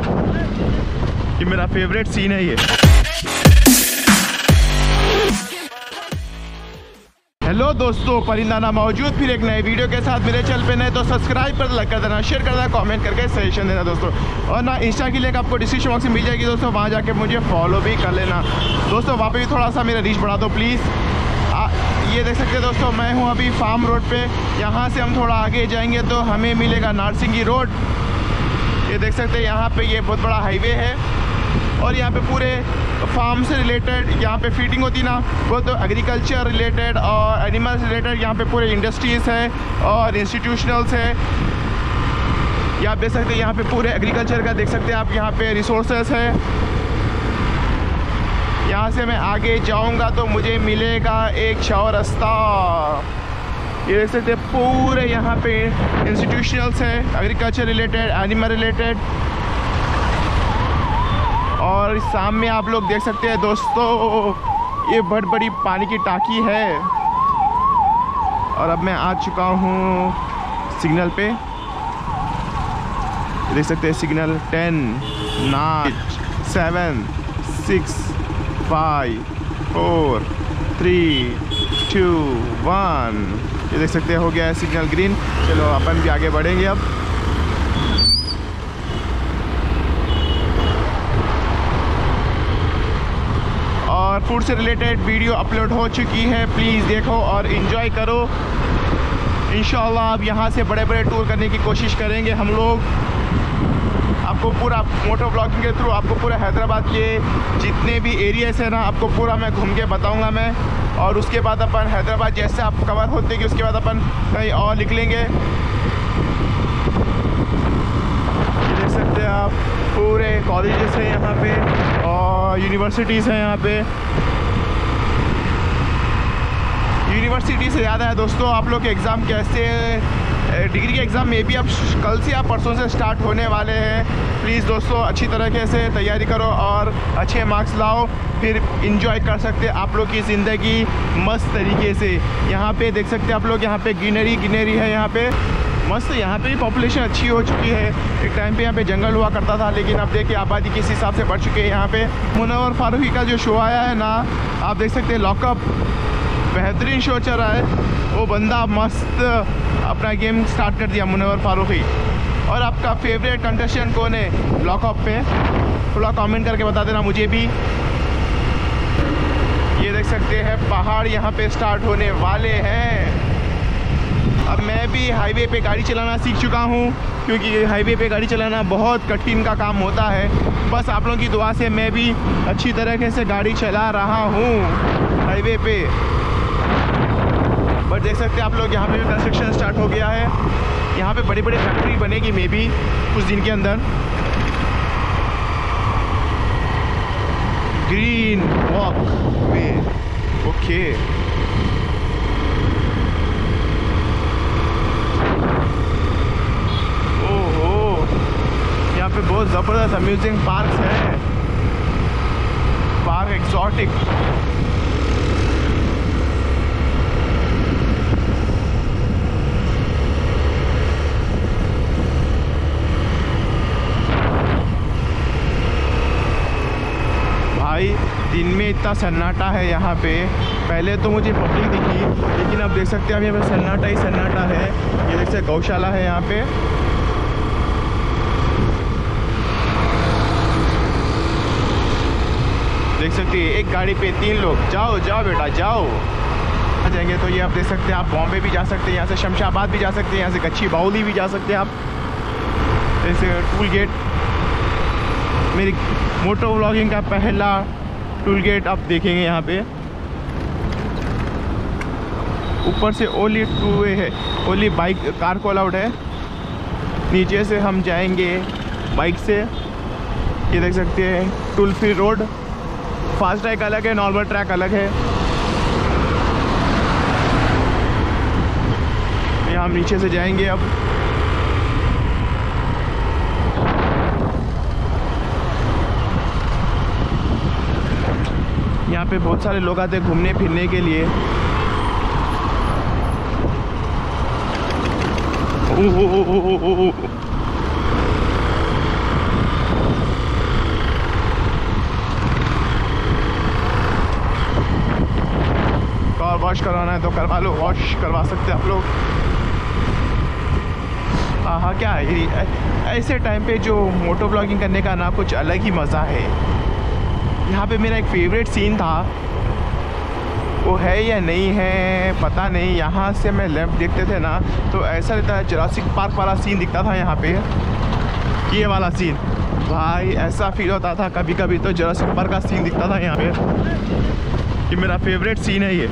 ये मेरा favourite scene है ये। हेलो दोस्तों परिंदाना मौजूद, फिर एक नए वीडियो के साथ मेरे चैनल पे नए तो सब्सक्राइब कर कर देना शेयर कर देना कमेंट करके सजेशन देना दोस्तों। और ना इंस्टा की लिंक आपको डिस्क्रिप्शन बॉक्स में मिल जाएगी दोस्तों, वहाँ जाके मुझे फॉलो भी कर लेना। दोस्तों, वहाँ पे भी थोड़ा सा मेरा रीच बढ़ा दो प्लीज़ ये देख सकते हैं दोस्तों, मैं हूँ अभी फार्म रोड पे। यहाँ से हम थोड़ा आगे जाएँगे तो हमें मिलेगा नारसिंगी रोड ये देख सकते हैं, यहाँ पे ये बहुत बड़ा हाईवे है। और यहाँ पे पूरे फार्म से रिलेटेड यहाँ पे फीडिंग होती ना वो तो एग्रीकल्चर रिलेटेड और एनिमल्स रिलेटेड यहाँ पे पूरे इंडस्ट्रीज़ है और इंस्टीट्यूशनल्स है। ये आप देख सकते हैं, यहाँ पे पूरे एग्रीकल्चर का देख सकते हैं आप, यहाँ पे रिसोर्सेस है। यहाँ से मैं आगे जाऊँगा तो मुझे मिलेगा एक शव रास्ता। ये देख सकते हैं पूरे यहाँ पे इंस्टीट्यूशनल्स है एग्रीकल्चर रिलेटेड एनिमल रिलेटेड और सामने आप लोग देख सकते हैं दोस्तों, ये बहुत बड़ी पानी की टाकी है। और अब मैं आ चुका हूँ सिग्नल पे। देख सकते हैं signal ten, nine, seven, six, five, four, three, two, one. ये देख सकते हैं, हो गया है सिग्नल ग्रीन। चलो, अपन भी आगे बढ़ेंगे अब। और फ़ूड से रिलेटेड वीडियो अपलोड हो चुकी है प्लीज़ देखो और इन्जॉय करो। इन आप यहाँ से बड़े बड़े टूर करने की कोशिश करेंगे हम लोग। आपको पूरा मोटो ब्लॉगिंग के थ्रू आपको पूरा हैदराबाद के जितने भी एरियाज़ हैं ना, आपको पूरा मैं घूम के बताऊँगा मैं। और उसके बाद अपन हैदराबाद जैसे आप कवर होते कि उसके बाद अपन कहीं और निकलेंगे। देख सकते हैं आप, पूरे कॉलेजेस हैं यहाँ पे और यूनिवर्सिटीज़ हैं यहाँ पे। यूनिवर्सिटी से ज़्यादा है दोस्तों, आप लोग के एग्ज़ाम कैसे डिग्री के एग्ज़ाम में भी अब कल से या परसों से स्टार्ट होने वाले हैं। प्लीज़ दोस्तों, अच्छी तरीके से तैयारी करो और अच्छे मार्क्स लाओ, फिर इंजॉय कर सकते आप लोग की ज़िंदगी मस्त तरीके से। यहाँ पे देख सकते आप लोग, यहाँ पे ग्रीनरी ग्रीनरी है यहाँ पे। मस्त, यहाँ पे भी पॉपुलेशन अच्छी हो चुकी है। एक टाइम पे यहाँ पे जंगल हुआ करता था, लेकिन अब देखिए आबादी किस हिसाब से बढ़ चुकी है यहाँ पे। मुनवर फारूकी का जो शो आया है ना, आप देख सकते हैं लॉकअप बेहतरीन शो चल रहा है। वो बंदा मस्त अपना गेम स्टार्ट कर दिया मुनवर फारूकी। और आपका फेवरेट कंटेस्टेंट कौन है? लॉकअप पे। थोड़ा कमेंट करके बता देना मुझे भी। ये देख सकते हैं, पहाड़ यहाँ पे स्टार्ट होने वाले हैं। अब मैं भी हाईवे पे गाड़ी चलाना सीख चुका हूँ, क्योंकि हाईवे पे गाड़ी चलाना बहुत कठिन का काम होता है। बस आप लोगों की दुआ से मैं भी अच्छी तरीके से गाड़ी चला रहा हूँ। हाईवे पे। बट देख सकते हैं आप लोग, यहाँ पे भी कंस्ट्रक्शन स्टार्ट हो गया है। यहाँ पे बड़ी बड़ी फैक्ट्री बनेगी मे बी कुछ दिन के अंदर। ग्रीन वॉक वे ओके ओहो, यहाँ पे बहुत ज़बरदस्त अम्यूजिंग पार्क है। पार्क एक्सॉटिक भाई, दिन में इतना सन्नाटा है यहाँ पे। पहले तो मुझे पब्लिक दिखी, लेकिन अब देख सकते हैं, अब यहाँ सन्नाटा ही सन्नाटा है। ये देख सकते गौशाला है यहाँ पे। देख सकते हैं, एक गाड़ी पे तीन लोग। जाओ जाओ बेटा, जाओ। आ जाएँगे तो ये आप देख सकते हैं, आप बॉम्बे भी जा सकते हैं, यहाँ से शमशाबाद भी जा सकते हैं, यहाँ से कच्ची बाउली भी जा सकते हैं आप। जैसे टूल गेट मेरी मोटो व्लॉगिंग का पहला टूल गेट आप देखेंगे यहाँ पे। ऊपर से ओली टू वे है। ओली बाइक कार को अलाउड है। नीचे से हम जाएँगे बाइक से। ये देख सकते हैं toll free road fast track अलग है नॉर्मल ट्रैक अलग है। यहाँ हम नीचे से जाएँगे अब। यहाँ पे बहुत सारे लोग आते हैं घूमने, फिरने के लिए। कार वॉश करवाना है तो करवा लो वॉश करवा सकते हैं आप लोग। हाँ क्या है? ऐसे टाइम पे जो मोटो ब्लॉगिंग करने का ना कुछ अलग ही मज़ा है। यहाँ पे मेरा एक फेवरेट सीन था। वो है या नहीं है, पता नहीं। यहाँ से मैं लेफ़्ट देखते थे ना तो ऐसा रहता है जरासिक पार्क वाला सीन दिखता था यहाँ पे। ये वाला सीन भाई, ऐसा फील होता था कभी कभी तो जरासिक पार्क का सीन दिखता था यहाँ पे। ये मेरा फेवरेट सीन है ये।